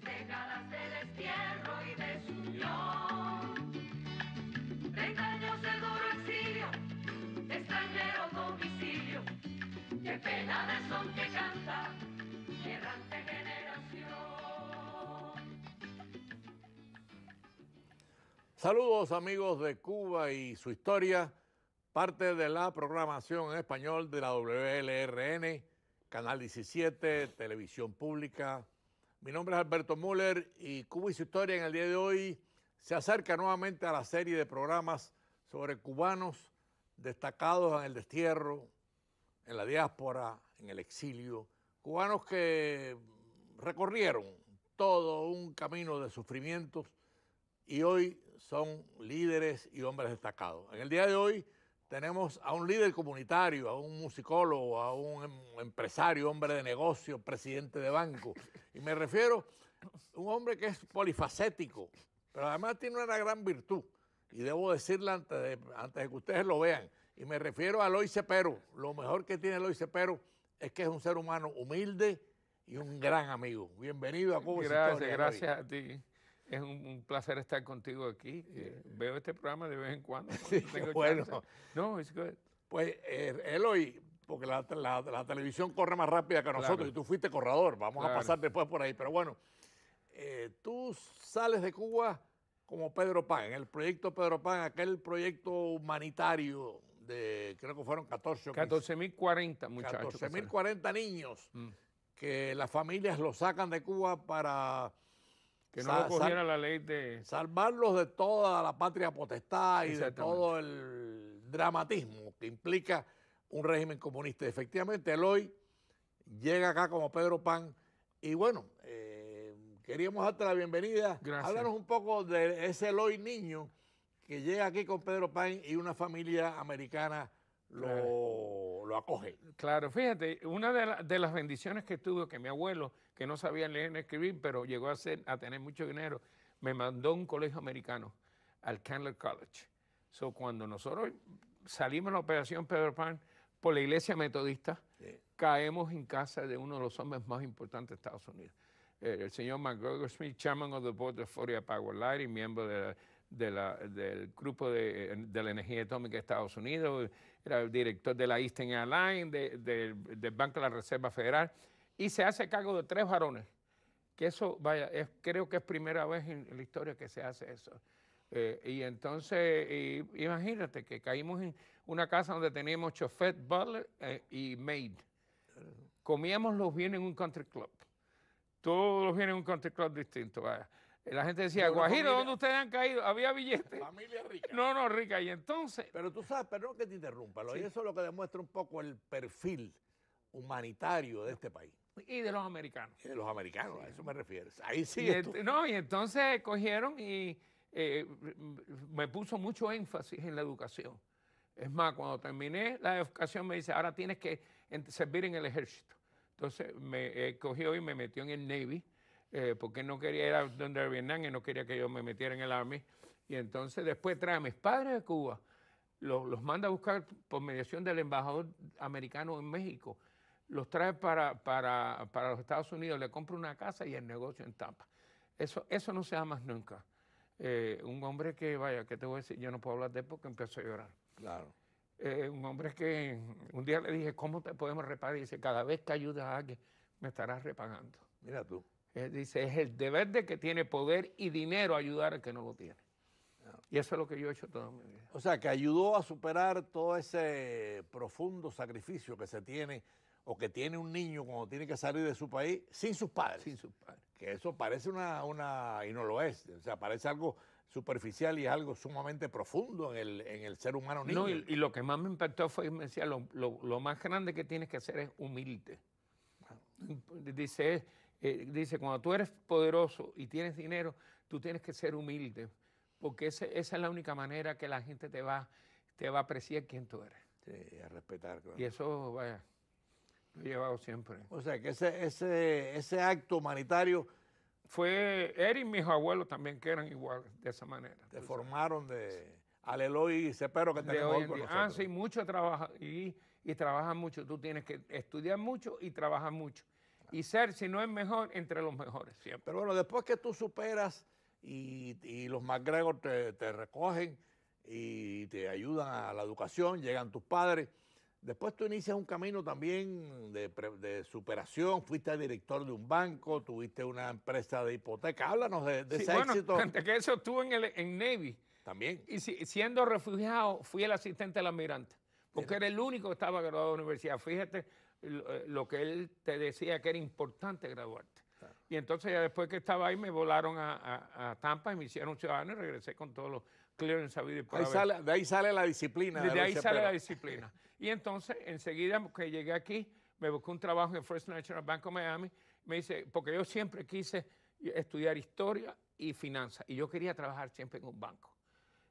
Décadas de destierro y desunión. Treinta años de duro exilio, extranjero domicilio. Qué pena de son que canta, errante generación. Saludos amigos de Cuba y su historia, parte de la programación en español de la WLRN, Canal 17, Televisión Pública. Mi nombre es Alberto Müller y Cuba y su historia en el día de hoy se acerca nuevamente a la serie de programas sobre cubanos destacados en el destierro, en la diáspora, en el exilio, cubanos que recorrieron todo un camino de sufrimientos y hoy son líderes y hombres destacados. En el día de hoy tenemos a un líder comunitario, a un musicólogo, a un em- empresario, hombre de negocio, presidente de banco. Y me refiero a un hombre que es polifacético, pero además tiene una gran virtud. Y debo decirla antes de, antes de que ustedes lo vean. Y me refiero a Eloy Cepero. Lo mejor que tiene Eloy Cepero es que es un ser humano humilde y un gran amigo. Bienvenido a Cuba Gracias, Historia, gracias a ti. Es un, un placer estar contigo aquí. Veo este programa de vez en cuando. Sí, tengo bueno. chance. No, it's good. Pues eh, Eloy, porque la, la- la televisión corre más rápida que nosotros y tú fuiste corredor, vamos a pasar después por ahí, pero bueno, eh, tú sales de Cuba como Pedro Pan, en el proyecto Pedro Pan, aquel proyecto humanitario de, creo que fueron 14 o 15, 14.040 muchachos. que 14.040 niños Mm. que las familias los sacan de Cuba para Que no cogiera la ley de... salvarlos de toda la patria potestad y de todo el dramatismo que implica un régimen comunista. Efectivamente, Eloy llega acá como Pedro Pan y bueno, eh, queríamos darte la bienvenida. Gracias. Háblanos un poco de ese Eloy niño que llega aquí con Pedro Pan y una familia americana lo, lo acoge. Claro, fíjate, una de, la- de las bendiciones que tuve, que mi abuelo, que no sabía leer ni escribir, pero llegó a, ser, a tener mucho dinero, me mandó a un colegio americano, al Candler College. So, cuando nosotros salimos en la operación Pedro Pan por la iglesia metodista, Sí. caemos en casa de uno de los hombres más importantes de Estados Unidos. Eh, el señor McGregor Smith, chairman of the board de Florida Power Light y miembro de la- de la- del grupo de, de la energía atómica de Estados Unidos, era el director de la Eastern Airlines, de- de- del Banco de la Reserva Federal, y se hace cargo de tres varones, que eso, vaya, es, creo que es primera vez en, la historia que se hace eso. Eh, y entonces, y- imagínate que caímos en una casa donde teníamos chofer, butler eh, y maid. Comíamos los bienes en un country club. Todos los bienes en un country club distinto. vaya. La gente decía, Guajiro, familia- ¿dónde ustedes han caído? Había billetes. Familia rica. No, no, rica. Y entonces, Pero tú sabes, perdón que te interrumpa, Eloy, eso es lo que demuestra un poco el perfil humanitario de este país. y de los americanos. Y de los americanos, a eso me refieres. Ahí sí. Y, no, y entonces cogieron y eh, me puso mucho énfasis en la educación. Es más, cuando terminé la educación me dice, ahora tienes que servir en el ejército. Entonces me eh, cogió y me metió en el Navy, eh, porque no quería ir a donde era Vietnam y no quería que yo me metiera en el Army. Y entonces después trae a mis padres de Cuba, los, los manda a buscar por mediación del embajador americano en México, los trae para, para, para los Estados Unidos, le compra una casa y el negocio en Tampa. Eso, eso no se da más nunca. Eh, un hombre que, vaya, que te voy a decir, yo no puedo hablar de él porque empezó a llorar. Claro. Eh, un hombre que un día le dije, ¿cómo te podemos reparar? Y dice, cada vez que ayudas a alguien, me estarás repagando. Mira tú. Él dice, es el deber de que tiene poder y dinero ayudar al que no lo tiene. Y eso es lo que yo he hecho toda mi vida. O sea, que ayudó a superar todo ese profundo sacrificio que se tiene o que tiene un niño cuando tiene que salir de su país sin sus padres. Sin sus padres. Que eso parece una, una, y no lo es, o sea, parece algo superficial y algo sumamente profundo en el, en el ser humano niño. No, y, y lo que más me impactó fue, me decía, lo, lo- lo más grande que tienes que hacer es humilde. Dice, eh, dice, cuando tú eres poderoso y tienes dinero, tú tienes que ser humilde, porque ese- esa es la única manera que la gente te va, te va a apreciar quién tú eres. Sí, a respetar. claro. Y eso, vaya, lo he llevado siempre. O sea, que ese, ese, ese acto humanitario Fue él y mis abuelos también que eran iguales, de esa manera. te formaron de al Eloy Cepero que tenemos hoy con día. nosotros. Ah, sí, mucho trabaja y, y trabaja mucho. Tú tienes que estudiar mucho y trabajar mucho. Y ser, si no es mejor, entre los mejores siempre. Pero bueno, después que tú superas y, y los McGregor te, te recogen y te ayudan a la educación, llegan tus padres, después tú inicias un camino también de, superación, fuiste director de un banco, tuviste una empresa de hipoteca. Háblanos de, de Sí, ese bueno, éxito antes que eso estuve en, el, en Navy también. y si- siendo refugiado fui el asistente del almirante, porque era el único que estaba graduado de la universidad. Fíjate lo, eh, lo que él te decía que era importante graduarte. Y entonces ya después que estaba ahí me volaron a, a- a Tampa y me hicieron ciudadano y regresé con todos los clearance por Ahí sale- de ahí sale la disciplina. de Desde ahí sale la disciplina. Y entonces, enseguida que llegué aquí, me busqué un trabajo en First National Bank of Miami. Me dice, porque yo siempre quise estudiar historia y finanzas, y yo quería trabajar siempre en un banco.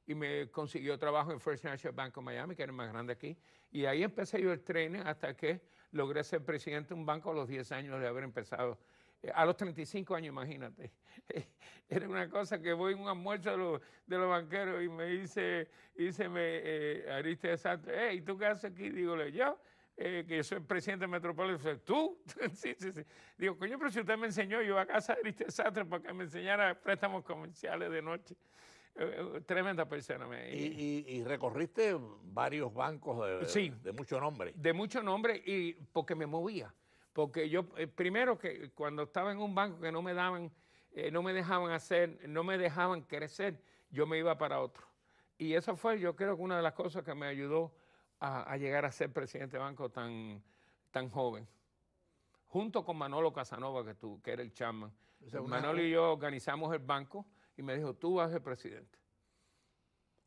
Y me consiguió trabajo en First National Bank of Miami, que era el más grande aquí. Y ahí empecé yo el training hasta que logré ser presidente de un banco a los 10 años de haber empezado. Eh, A los 35 años, imagínate. Era una cosa que voy a un almuerzo de los, de los banqueros y me dice, dice me, eh, Aristides Santos, hey, ¿y tú qué haces aquí? Digo, yo, eh, que yo soy presidente de Metropolitano. ¿tú? sí, sí, sí. Digo, coño, pero si usted me enseñó, yo a casa de Aristides Santos para que me enseñara préstamos comerciales de noche. Eh, eh, tremenda persona. me- Y, y- y recorriste varios bancos de, Sí. de mucho nombre. de mucho nombre y porque me movía. Porque yo, eh, primero que cuando estaba en un banco que no me daban, eh, no me dejaban hacer, no me dejaban crecer, yo me iba para otro. Y eso fue, yo creo que una de las cosas que me ayudó a, a llegar a ser presidente de banco tan, tan joven. Junto con Manolo Casanova, que, tú, que era el chairman. O sea, una- Manolo y yo organizamos el banco y me dijo, tú vas a ser presidente.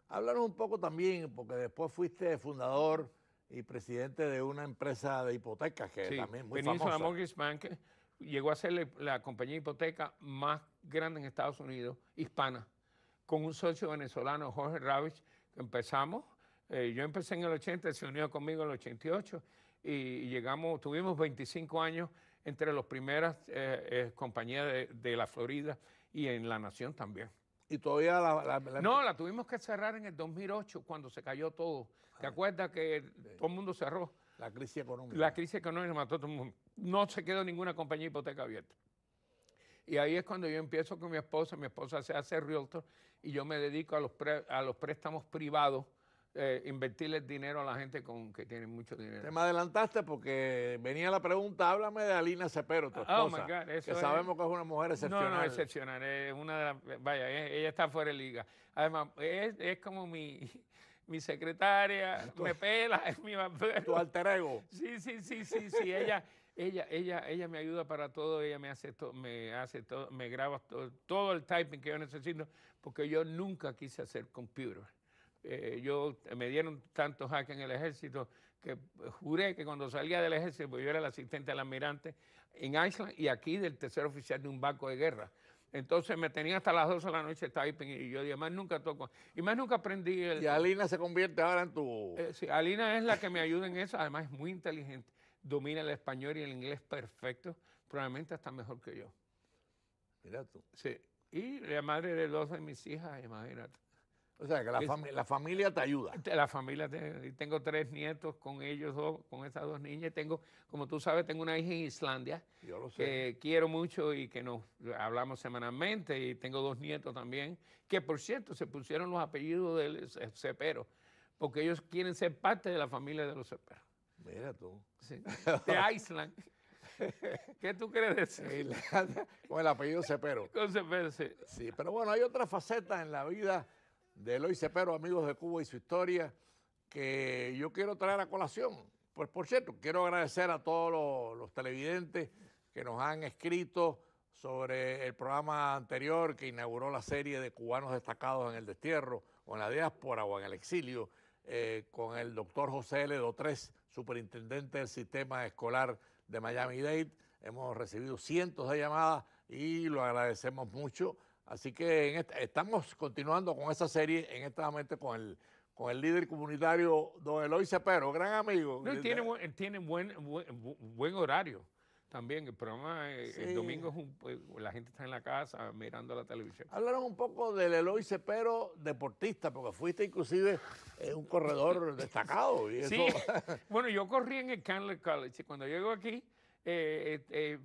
Háblanos un poco también, porque después fuiste fundador y presidente de una empresa de hipotecas que Sí, también muy Peninsula famosa. Mortgage Bank eh, llegó a ser la, la compañía de hipoteca más grande en Estados Unidos, hispana, con un socio venezolano, Jorge Ravich, empezamos. eh, yo empecé en el 80, él se unió conmigo en el 88 y, y llegamos, tuvimos 25 años entre las primeras eh, eh, compañías de, de la Florida y en la nación también. Y todavía la, la- la- No, la tuvimos que cerrar en el 2008 cuando se cayó todo. ¿Te acuerdas que todo el mundo cerró? la crisis económica. La crisis económica mató a todo el mundo. No se quedó ninguna compañía de hipoteca abierta. Y ahí es cuando yo empiezo con mi esposa, mi esposa se hace realtor y yo me dedico a los, pre- a los préstamos privados, eh, invertirles dinero a la gente con, que tiene mucho Te dinero. me adelantaste porque venía la pregunta, háblame de Alina Cepero, tu esposa, Oh, my God, eso que es- sabemos que es una mujer excepcional. No, no, excepcional. Es una de las, vaya, ella está fuera de liga. Además, es, es como mi, mi secretaria, me pela, es mi Tu alter ego. Sí, sí, sí, sí, sí. Ella, ella, ella, ella me ayuda para todo. Ella me hace todo, me hace todo, me graba todo, todo el typing que yo necesito, porque yo nunca quise hacer computer. Eh, yo me dieron tantos hacks en el ejército que juré que cuando salía del ejército, pues yo era el asistente del almirante en Iceland y aquí del tercer oficial de un barco de guerra. Entonces me tenía hasta las 12 de la noche typing y yo dije, más nunca toco. Y más nunca aprendí el, Y Alina se convierte ahora en tu... eh, sí, Alina es la que me ayuda en eso, además es muy inteligente, domina el español y el inglés perfecto, probablemente hasta mejor que yo. Mira tú. Sí. Y la madre de dos de mis hijas, imagínate. O sea, que la, Es- la familia te ayuda. La familia, te- tengo tres nietos con ellos dos, con estas dos niñas. Tengo, como tú sabes, tengo una hija en Islandia Yo lo sé. que quiero mucho y que nos hablamos semanalmente. Y tengo dos nietos también, que por cierto se pusieron los apellidos del Ce- Cepero, porque ellos quieren ser parte de la familia de los Ceperos. Mira tú. Sí. De Iceland. ¿Qué tú crees de eso? Con el apellido Cepero. Con Cepero, sí. Sí, pero bueno, hay otra faceta en la vida de Eloy Cepero, amigos de Cuba y su historia, que yo quiero traer a colación. Pues por cierto, quiero agradecer a todos los, televidentes que nos han escrito sobre el programa anterior que inauguró la serie de cubanos destacados en el destierro, o en la diáspora, o en el exilio, eh, con el doctor José L. Dotres, superintendente del sistema escolar de Miami-Dade. Hemos recibido cientos de llamadas y lo agradecemos mucho. Así que en esta- estamos continuando con esa serie, en esta momento con el, con el líder comunitario don Eloy Cepero, gran amigo. No, y tiene, buen, tiene buen, buen, bu- buen horario también. El programa, eh, Sí. el domingo, es un, pues, la gente está en la casa mirando la televisión. Háblanos un poco del Eloy Cepero deportista, porque fuiste inclusive eh, un corredor destacado. Y eso, Sí, bueno, yo corrí en el Candler College y cuando llego aquí, eh, eh,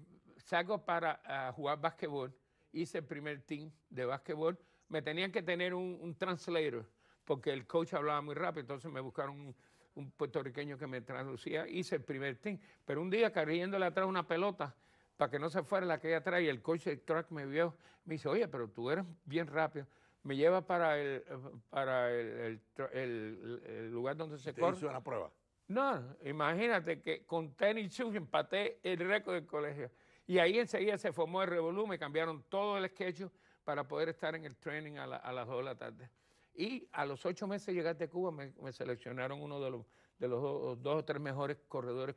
salgo para ah, jugar básquetbol, hice el primer team de básquetbol, me tenían que tener un, un translator, porque el coach hablaba muy rápido, entonces me buscaron un, un puertorriqueño que me traducía, hice el primer team, pero un día corriéndole atrás una pelota, para que no se fuera la que ella atrás, y el coach del track me vio, me dice, oye, pero tú eres bien rápido, me lleva para el, para el, el tra- el- el lugar donde se Te corre. hizo una prueba. No, imagínate que con tenis shoes empaté el récord del colegio. Y ahí enseguida se formó el revolú, me cambiaron todo el sketch para poder estar en el training a, la- a las 2 de la tarde. Y a los ocho meses de llegar de Cuba me, seleccionaron uno de los, de los do- dos, o tres mejores corredores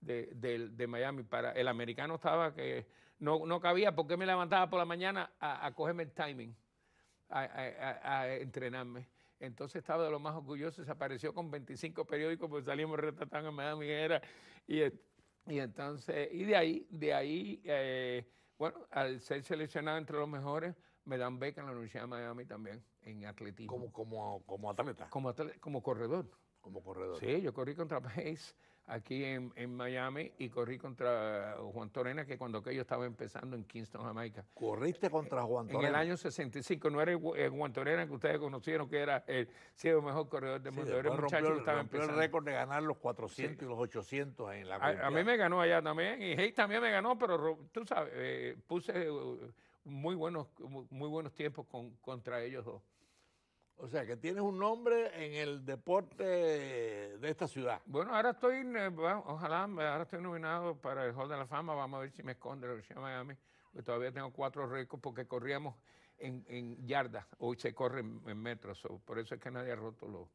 de, Miami. Para, el americano estaba que no, no cabía porque me levantaba por la mañana a, cogerme el timing, a, entrenarme. Entonces estaba de lo más orgulloso, se apareció con 25 periódicos, pues salimos retratando en Miami era, y, y entonces, y de ahí, de ahí, eh, bueno, al ser seleccionado entre los mejores, me dan beca en la Universidad de Miami también, en atletismo. Como, como, como atleta, Como, atle- como corredor. como corredor. Sí, yo corrí contra Pace aquí en, en Miami y corrí contra Juan Torena, que cuando aquello estaba empezando en Kingston, Jamaica. Corriste contra Juan En el Torena. año 65, no era el, el Juan Torena que ustedes conocieron, que era el ciego mejor corredor del Sí, mundo, era el muchacho rompió, que estaba rompió el empezando. récord de ganar los 400 y los 800 en la A, a mí me ganó allá también, y Hayes también me ganó, pero ro- tú sabes, eh, puse muy buenos, muy buenos tiempos con- contra ellos dos. O sea, que tienes un nombre en el deporte de esta ciudad. Bueno, ahora estoy, eh, ojalá, ahora estoy nominado para el Hall de la Fama, vamos a ver si me esconde la Universidad de Miami, porque todavía tengo cuatro récords porque corríamos en, en yardas, hoy se corre en, en metros, so, por eso es que nadie ha roto los,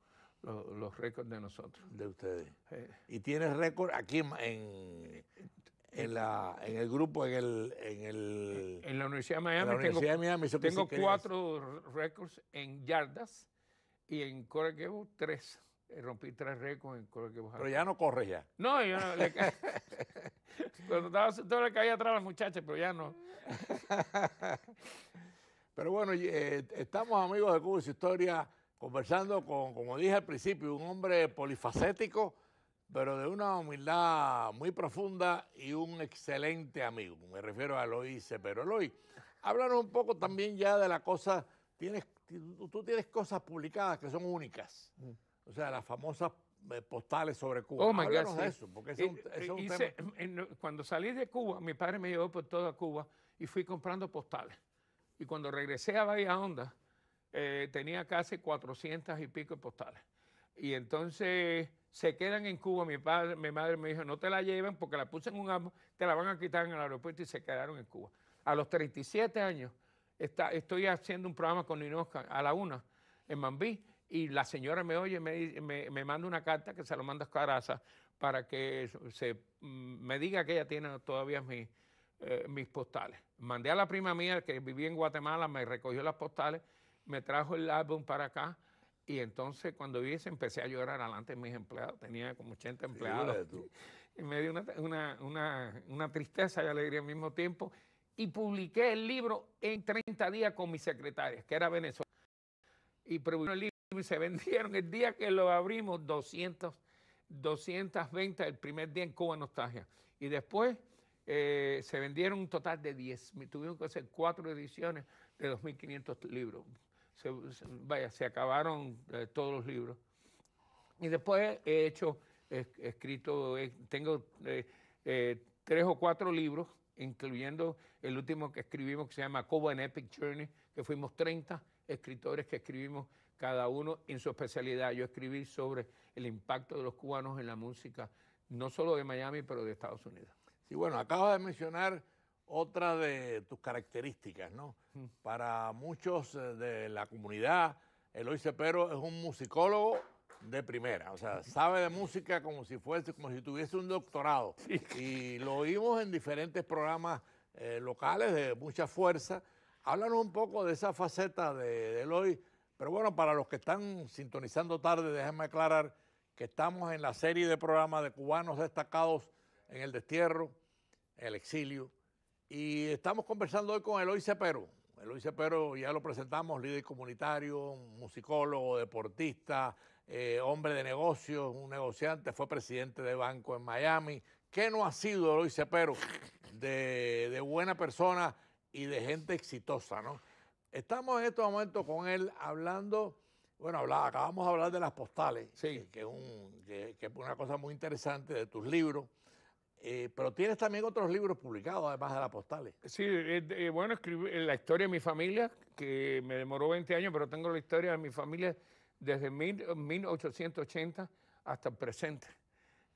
los, los récords de nosotros. de ustedes. Eh, Y tienes récord aquí en, en, en la, en el grupo, en el... En, el, en la Universidad de Miami la tengo, de Miami. cuatro récords en yardas y en Coraquebo tres. Eh, Rompí tres récords en Coraquebo. Pero ya no corres ya. No, yo no. Le ca- Cuando estaba sentado le caía atrás a la muchacha, pero ya no. Pero bueno, eh, estamos amigos de Cuba y su historia conversando con, como dije al principio, un hombre polifacético, pero de una humildad muy profunda y un excelente amigo. Me refiero a Eloy Cepero. Eloy, háblanos un poco también ya de la cosa, tienes, tú, tú tienes cosas publicadas que son únicas. O sea, las famosas eh, postales sobre Cuba. Mm. Oh, my God, háblanos de sí. eso, porque ese es un, ese es un hice- tema. cuando salí de Cuba, mi padre me llevó por toda Cuba y fui comprando postales. Y cuando regresé a Bahía Honda, eh, tenía casi 400 y pico de postales. Y entonces se quedan en Cuba. Mi, padre, mi madre me dijo, no te la lleven porque la puse en un álbum, te la van a quitar en el aeropuerto y se quedaron en Cuba. A los 37 años está- estoy haciendo un programa con Ninosca a la una en Mambí y la señora me oye, me, me, me manda una carta que se lo manda a Caraza para que se, mm, me diga que ella tiene todavía mis, eh, mis postales. Mandé a la prima mía que vivía en Guatemala, me recogió las postales, me trajo el álbum para acá y entonces cuando vi eso empecé a llorar delante de mis empleados, tenía como 80 empleados. Y me dio una, una- una- una tristeza y alegría al mismo tiempo. Y publiqué el libro en 30 días con mi secretaria, que era venezolana. Y publicó el libro y se vendieron el día que lo abrimos 200, 220 el primer día en Cuba Nostalgia. Y después eh, se vendieron un total de 10. mil. Tuvimos que hacer cuatro ediciones de 2.500 libros. Se- vaya, se acabaron eh, todos los libros. Y después he hecho, he escrito, tengo eh, eh, tres o cuatro libros, incluyendo el último que escribimos que se llama Cuba en Epic Journey, que fuimos 30 escritores que escribimos cada uno en su especialidad. Yo escribí sobre el impacto de los cubanos en la música, no solo de Miami, pero de Estados Unidos. Sí, bueno, acabas de mencionar otra de tus características, ¿no? Para muchos eh, de la comunidad, Eloy Cepero es un musicólogo de primera, o sea, sabe de música como si fuese, como si tuviese un doctorado. Y lo oímos en diferentes programas eh, locales de mucha fuerza. Háblanos un poco de esa faceta de, de Eloy, pero bueno, para los que están sintonizando tarde, déjenme aclarar que estamos en la serie de programas de cubanos destacados en el destierro, el exilio, y estamos conversando hoy con Eloy Cepero. Eloy Cepero ya lo presentamos, líder comunitario, musicólogo, deportista, eh, hombre de negocios, un negociante, fue presidente de banco en Miami. ¿Qué no ha sido Eloy Cepero de, de buena persona y de gente exitosa, ¿no? Estamos en estos momentos con él hablando, bueno, hablaba, acabamos de hablar de las postales, Sí. que, es un- que- que es una cosa muy interesante de tus libros, eh, pero tienes también otros libros publicados además de las postales. Sí, eh, eh, bueno, escribí eh, la historia de mi familia, que me demoró 20 años, pero tengo la historia de mi familia desde mil- 1880 hasta el presente.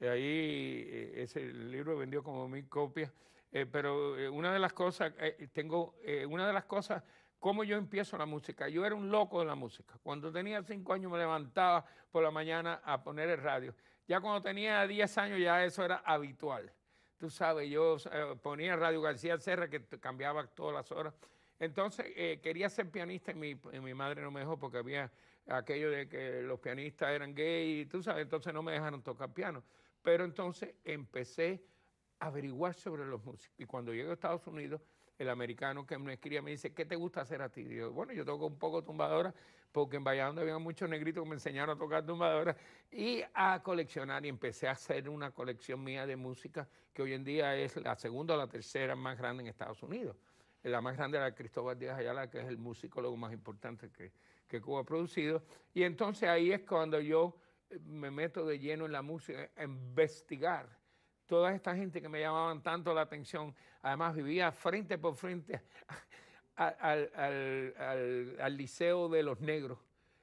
Ahí eh, ese libro vendió como mil copias. Eh, pero eh, una de las cosas, eh, tengo una de las cosas, cómo yo empiezo la música. Yo era un loco de la música. Cuando tenía cinco años me levantaba por la mañana a poner el radio. Ya cuando tenía 10 años ya eso era habitual. Tú sabes, yo eh, ponía Radio García Serra que cambiaba todas las horas. Entonces eh, quería ser pianista y mi, madre no me dejó porque había aquello de que los pianistas eran gay y tú sabes, entonces no me dejaron tocar piano. Pero entonces empecé a averiguar sobre los músicos. Y cuando llego a Estados Unidos, el americano que me escribía me dice, ¿qué te gusta hacer a ti? Y yo, bueno, yo toco un poco tumbadora, porque en Valladolid había muchos negritos que me enseñaron a tocar tumbadora y a coleccionar. Y empecé a hacer una colección mía de música que hoy en día es la segunda o la tercera más grande en Estados Unidos. La más grande era Cristóbal Díaz Ayala, que es el musicólogo más importante que, que Cuba ha producido. Y entonces ahí es cuando yo me meto de lleno en la música, a investigar toda esta gente que me llamaban tanto la atención. Además, vivía frente por frente al, al- al- al Liceo de los Negros.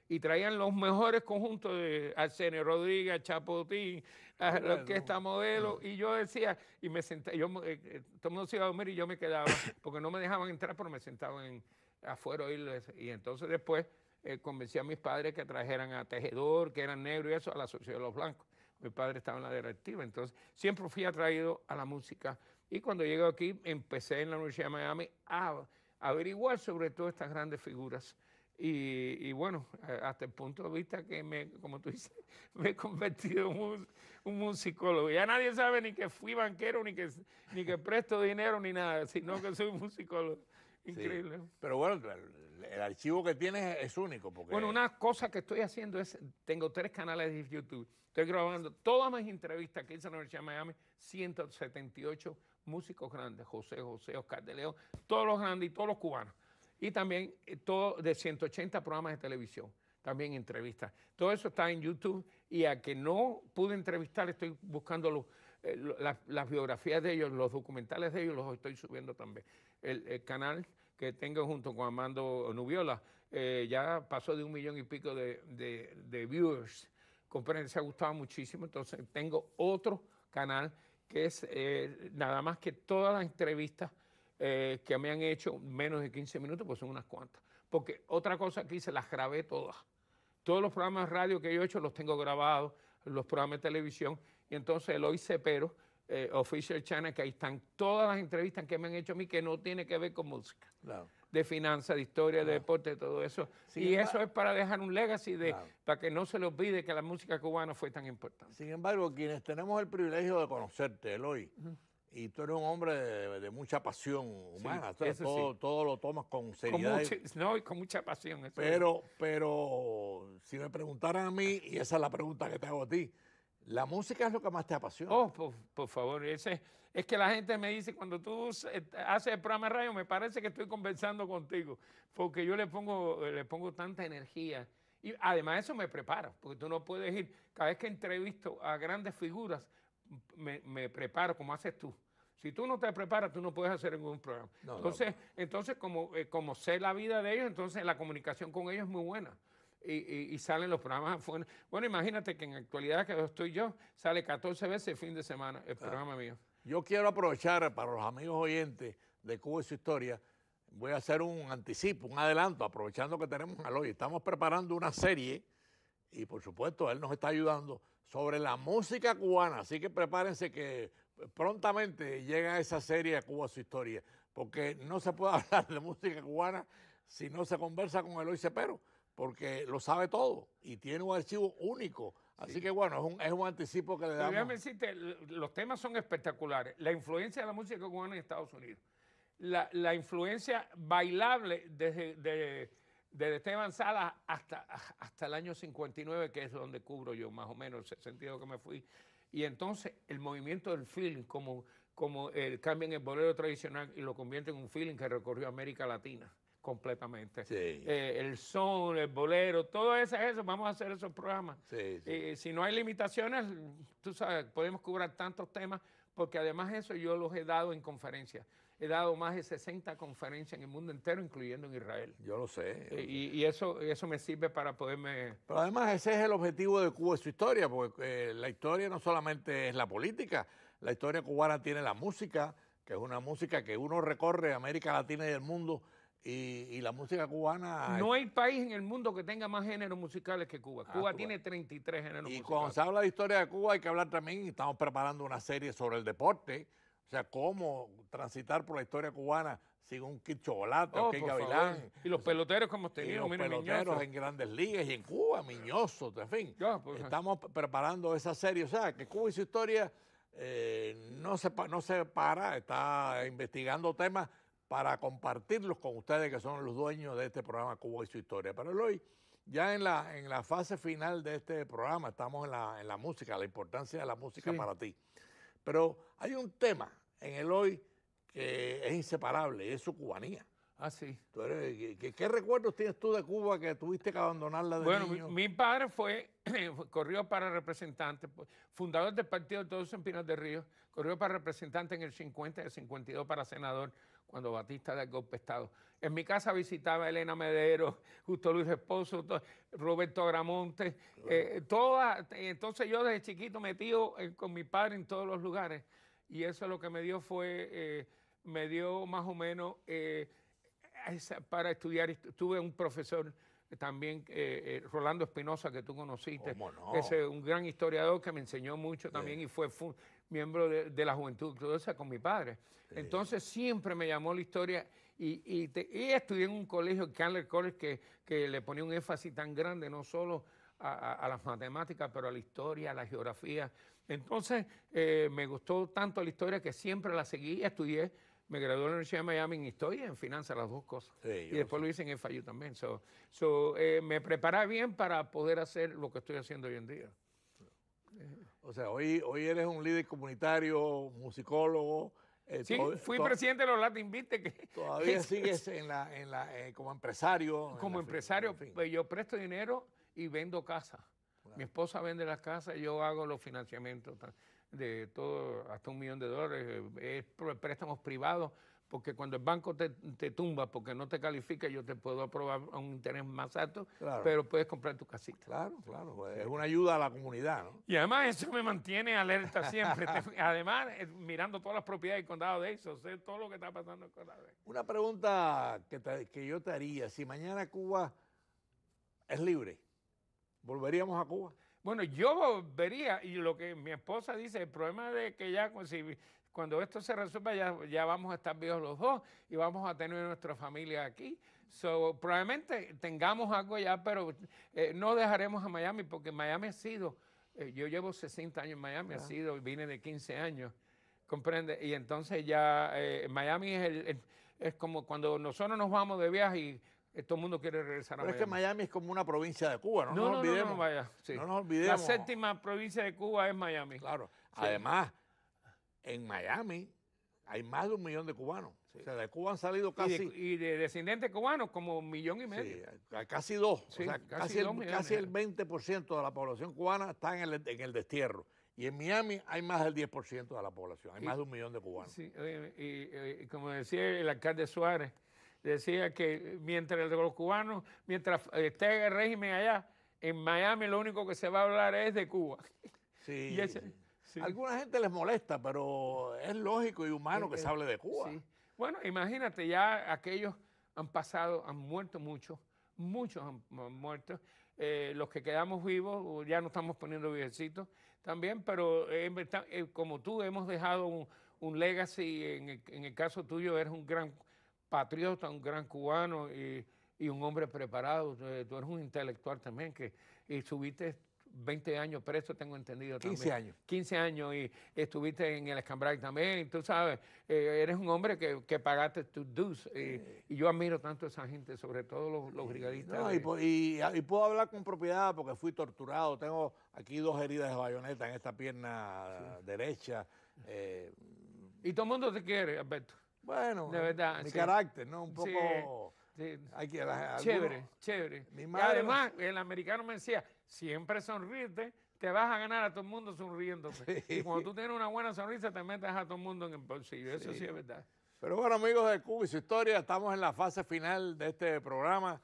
Y traían los mejores conjuntos de Arsenio Rodríguez, Chapotín, a la orquesta modelo. Y yo decía, y me senté, yo, me- eh, eh, todo el mundo se iba a dormir y yo me quedaba, porque no me dejaban entrar, pero me sentaba en, afuera oírles. Y entonces después eh, convencí a mis padres que trajeran a Tejedor, que eran negros y eso, a la Sociedad de los Blancos. Mi padre estaba en la directiva, entonces siempre fui atraído a la música. Y cuando llegué aquí, empecé en la Universidad de Miami a averiguar sobre todas estas grandes figuras. Y, y bueno, hasta el punto de vista que, me, como tú dices, me he convertido en un, un musicólogo. Ya nadie sabe ni que fui banquero, ni que, ni que presto dinero, ni nada, sino que soy un musicólogo. Increíble. Pero bueno, el, el archivo que tienes es único. Porque Bueno, una cosa que estoy haciendo es, tengo tres canales de YouTube. Estoy grabando todas mis entrevistas que hice en la Universidad de Miami, 178 músicos grandes, José José, Oscar de León, todos los grandes y todos los cubanos. Y también eh, todo de 180 programas de televisión, también entrevistas. Todo eso está en YouTube y a que no pude entrevistar, estoy buscando eh, las, biografías de ellos, los documentales de ellos, los estoy subiendo también. El, canal que tengo junto con Armando Nubiola eh, ya pasó de un millón y pico de viewers. Comprende, se ha gustado muchísimo. Entonces tengo otro canal que es eh, nada más que todas las entrevistas eh, que me han hecho menos de 15 minutos, pues son unas cuantas. Porque otra cosa que hice, las grabé todas. Todos los programas de radio que yo he hecho los tengo grabados, los programas de televisión. Y entonces el Hoy Cepero, eh, Official Channel, que ahí están todas las entrevistas que me han hecho a mí que no tiene que ver con música. Claro. De finanzas, de historia, de deporte, de todo eso. Sin y eso es para dejar un legacy de, Claro. para que no se le olvide que la música cubana fue tan importante. Sin embargo, quienes tenemos el privilegio de conocerte, Eloy, y tú eres un hombre de, de mucha pasión humana, o sea, eso todo, sí. todo lo tomas con Con seriedad. y- no, y con mucha pasión. eso es. pero, pero si me preguntaran a mí, y esa es la pregunta que te hago a ti, ¿la música es lo que más te apasiona? Oh, por, por favor, ese, es que la gente me dice, cuando tú eh, haces el programa de radio, me parece que estoy conversando contigo, porque yo le pongo, le pongo tanta energía. Y además eso me prepara, porque tú no puedes ir, cada vez que entrevisto a grandes figuras, me, me preparo como haces tú. Si tú no te preparas, tú no puedes hacer ningún programa. No, no. entonces, entonces como, eh, como sé la vida de ellos, entonces la comunicación con ellos es muy buena. Y, y- y salen los programas afuera. Bueno, imagínate que en actualidad que estoy yo, sale 14 veces el fin de semana el programa mío. Yo quiero aprovechar para los amigos oyentes de Cuba y su historia, voy a hacer un anticipo, un adelanto, aprovechando que tenemos a Eloy. Estamos preparando una serie y por supuesto él nos está ayudando sobre la música cubana, así que prepárense que prontamente llega esa serie a Cuba su historia, porque no se puede hablar de música cubana si no se conversa con Eloy Cepero, porque lo sabe todo y tiene un archivo único. Así que bueno, es un, es un anticipo que le déjame damos. decirte, los temas son espectaculares. La influencia de la música cubana en Estados Unidos. La, la influencia bailable desde, de- desde Esteban Salas hasta, hasta el año 59, que es donde cubro yo, más o menos, el sentido que me fui. Y entonces el movimiento del feeling, como, como el, cambian el bolero tradicional y lo convierten en un feeling que recorrió América Latina completamente. Sí. Eh, el son, el bolero, todo eso, eso, vamos a hacer esos programas. Sí, sí. Eh, si no hay limitaciones, tú sabes, podemos cubrir tantos temas, porque además eso yo los he dado en conferencias. He dado más de 60 conferencias en el mundo entero, incluyendo en Israel. Yo lo sé. Eh, y, y eso, eso me sirve para poderme... Pero además ese es el objetivo de Cuba su historia, porque eh, la historia no solamente es la política, la historia cubana tiene la música, que es una música que uno recorre América Latina y el mundo, y, y la música cubana... No hay país en el mundo que tenga más géneros musicales que Cuba. Ah, Cuba Cuba. tiene 33 géneros y cuando musicales. se habla de historia de Cuba hay que hablar también, y estamos preparando una serie sobre el deporte, o sea, cómo transitar por la historia cubana sin un Kid Chocolate Oh, por Gavilán. Y los peloteros que hemos y tenido, los miren, peloteros Miñoso. en grandes ligas y en Cuba, Miñoso, en fin. Pues, Estamos preparando esa serie. O sea, que Cuba y su historia eh, no, se, no se para, está investigando temas para compartirlos con ustedes que son los dueños de este programa Cuba y su historia. Pero hoy, ya en la, en la fase final de este programa, estamos en la, en la música, la importancia de la música Sí. para ti. Pero hay un tema en el hoy que es inseparable y es su cubanía. Ah, sí. Tú eres- ¿qué, recuerdos tienes tú de Cuba que tuviste que abandonarla de Bueno, mi, niño? mi padre fue, corrió para representante, pues, fundador del partido Todos en Pinas de Río, corrió para representante en el 50 y el 52 para senador cuando Batista da el golpe de Estado. En mi casa visitaba a Elena Medero, Justo Luis Esposo, to- Roberto Agramonte, eh, entonces yo desde chiquito metido eh, con mi padre en todos los lugares y eso lo que me dio fue, eh, me dio más o menos eh, para estudiar. Est- Tuve un profesor también, eh, eh, Rolando Espinosa, que tú conociste. ¿Cómo no? Ese, un gran historiador que me enseñó mucho también y fue fu- miembro de, de la juventud, todo eso con mi padre. Entonces siempre me llamó la historia y, y, te- y estudié en un colegio, Candler College, que, que le ponía un énfasis tan grande, no solo a, a- las matemáticas, pero a la historia, a la geografía. Entonces eh, me gustó tanto la historia que siempre la seguí y estudié. Me gradué de la Universidad de Miami en historia y en finanzas, las dos cosas. Sí, y después lo hice en FIU también. So, so, eh, me preparé bien para poder hacer lo que estoy haciendo hoy en día. O sea, hoy, hoy eres un líder comunitario, musicólogo. eh, Sí, fui presidente de los Latin Beat, que Todavía es- sigues en la, en la, eh, como empresario. como empresario, en fin. pues yo presto dinero y vendo casa. Mi esposa vende las casas, yo hago los financiamientos de todo, hasta un millón de dólares, eh, es pr- préstamos privados, porque cuando el banco te, te tumba porque no te califica, yo te puedo aprobar a un interés más alto, Claro. pero puedes comprar tu casita. Claro, claro. pues, Es una ayuda a la comunidad, ¿no? Y además eso me mantiene alerta siempre. Además, eh, mirando todas las propiedades del condado de eso, sé todo lo que está pasando en el condado de eso. Una pregunta que, te- que yo te haría. Si mañana Cuba es libre, ¿volveríamos a Cuba? Bueno, yo vería, y lo que mi esposa dice, el problema de que ya cu- si- cuando esto se resuelva, ya, ya vamos a estar vivos los dos y vamos a tener nuestra familia aquí. So, probablemente tengamos algo ya, pero eh, no dejaremos a Miami porque Miami ha sido, eh, yo llevo 60 años en Miami, ha sido, vine de 15 años, comprende, y entonces ya eh, Miami es, el- el- es como cuando nosotros nos vamos de viaje y eh, todo el mundo quiere regresar a Pero es que Miami. Miami es como una provincia de Cuba, no, No, nos no, no, olvidemos. no, vaya. sí. No nos olvidemos. La séptima provincia de Cuba es Miami. Claro. Además, en Miami hay más de un millón de cubanos. O sea, de Cuba han salido Y casi... de, y de descendientes cubanos como un millón y medio. Sí, casi dos. Sí, o sea, casi casi, dos el, casi el 20% de la población cubana está en el, en el destierro. Y en Miami hay más del 10% de la población. Hay Y- más de un millón de cubanos. Sí, y, y como decía el alcalde Suárez, decía que mientras los cubanos, mientras esté el régimen allá, en Miami lo único que se va a hablar es de Cuba. Sí, Y ese- sí. Alguna gente les molesta, pero es lógico y humano que Eh, se hable de Cuba. Sí. Bueno, imagínate, ya aquellos han pasado, han muerto muchos, muchos han, han muerto. Eh, los que quedamos vivos, ya no estamos poniendo viejecitos también, pero eh, eh, como tú hemos dejado un, un legacy, en el, en el caso tuyo eres un gran patriota, un gran cubano y, y un hombre preparado. Eh, Tú eres un intelectual también, que y subiste 20 años preso, tengo entendido 15 también. años. 15 años y estuviste en el Escambray también, tú sabes, eh, eres un hombre que, que pagaste tus dues eh, y yo admiro tanto a esa gente, sobre todo los, los brigadistas. No, de- y, po- y- y puedo hablar con propiedad porque fui torturado. Tengo aquí dos heridas de bayoneta en esta pierna derecha. Eh, Y todo el mundo te quiere, Alberto. Bueno, De verdad, mi sí. carácter, ¿no? Un poco... Sí. La- Chévere, algunos- chévere. Mi y además, el americano me decía, siempre sonríete, te vas a ganar a todo el mundo sonriéndote. Sí. Y cuando tú tienes una buena sonrisa, te metes a todo el mundo en el bolsillo. Eso sí, es verdad. Pero bueno, amigos de Cuba y su historia, estamos en la fase final de este programa,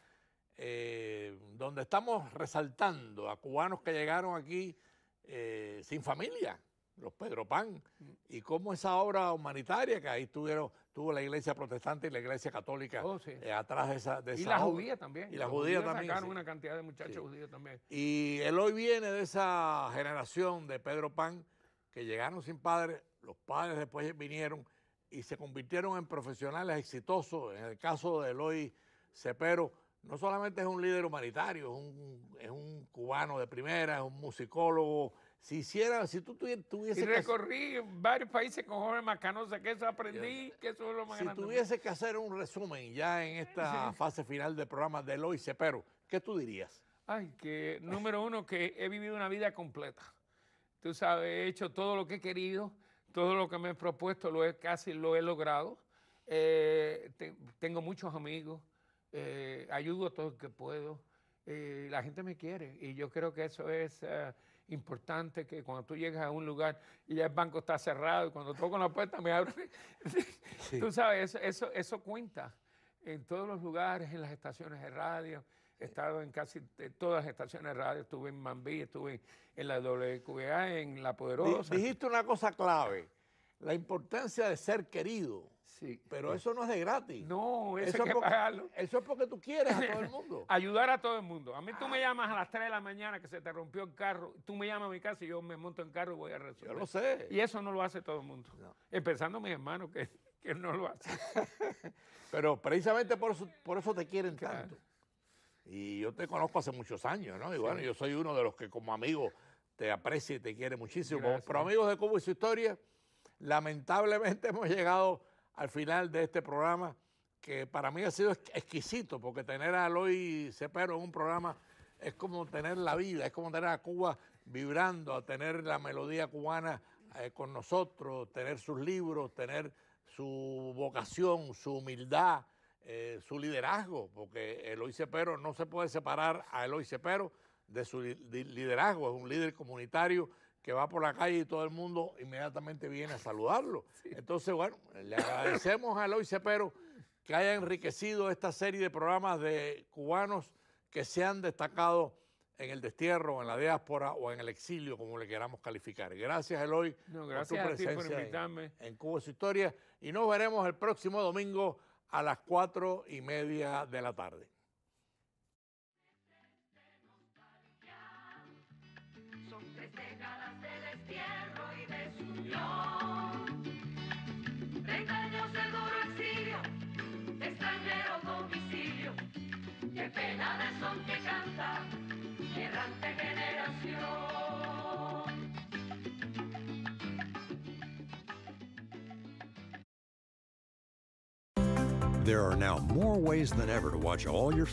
eh, donde estamos resaltando a cubanos que llegaron aquí eh, sin familia, los Pedro Pan, y cómo esa obra humanitaria que ahí tuvieron, tuvo la iglesia protestante y la iglesia católica Oh, sí. eh, atrás de esa, de Y esa la obra. judía también. Y la judía también. sacaron sí. una cantidad de muchachos Sí. judíos también. Y él hoy viene de esa generación de Pedro Pan que llegaron sin padres, los padres después vinieron y se convirtieron en profesionales exitosos. En el caso de Eloy Cepero, no solamente es un líder humanitario, es un, es un cubano de primera, es un musicólogo. Si hiciera, si tú tuvi- Y tuviese que, recorrí varios países con jóvenes macanos, que eso aprendí, que eso es lo más si grande. tuviese que hacer un resumen ya en esta fase final del programa de Eloy Cepero, ¿qué tú dirías? Ay, que número uno, que he vivido una vida completa. Tú sabes, he hecho todo lo que he querido, todo lo que me he propuesto, lo he, casi lo he logrado. Eh, te- tengo muchos amigos, eh, ayudo a todo el que puedo. eh, la gente me quiere y yo creo que eso es eh, importante, que cuando tú llegas a un lugar y ya el banco está cerrado y cuando toco la puerta me abren. Tú sabes, eso, eso, eso cuenta en todos los lugares, en las estaciones de radio. He estado en casi todas las estaciones de radio. Estuve en Mambí, estuve en la WQA, en La Poderosa. Dijiste una cosa clave, la importancia de ser querido. Sí. Pero eso no es de gratis. No, eso, Eso hay es que porque- pagarlo. Eso es porque tú quieres a todo el mundo. Ayudar a todo el mundo. A mí tú me llamas a las 3 de la mañana que se te rompió el carro. Tú me llamas a mi casa y yo me monto en carro y voy a resolver. Yo lo sé. Y eso no lo hace todo el mundo. No. Empezando mis hermanos que, que no lo hacen. Pero precisamente por eso, por eso te quieren Claro. tanto. Y yo te conozco hace muchos años, ¿no? Y bueno, yo soy uno de los que como amigo te aprecia y te quiere muchísimo. Gracias. Pero amigos de Cuba y su historia, lamentablemente hemos llegado al final de este programa que para mí ha sido exqu- exquisito porque tener a Eloy Cepero en un programa es como tener la vida, es como tener a Cuba vibrando, a tener la melodía cubana eh, con nosotros, tener sus libros, tener su vocación, su humildad, eh, su liderazgo, porque Eloy Cepero no se puede separar a Eloy Cepero de su li- li- liderazgo, es un líder comunitario que va por la calle y todo el mundo inmediatamente viene a saludarlo. Entonces, bueno, le agradecemos a Eloy Cepero que haya enriquecido esta serie de programas de cubanos que se han destacado en el destierro, en la diáspora o en el exilio, como le queramos calificar. Gracias, Eloy, No, por gracias tu a ti por presencia en- invitarme. en Cuba su historia. Y nos veremos el próximo domingo a las cuatro y media de la tarde. Son que canta, mi errante generación. There are now more ways than ever to watch all your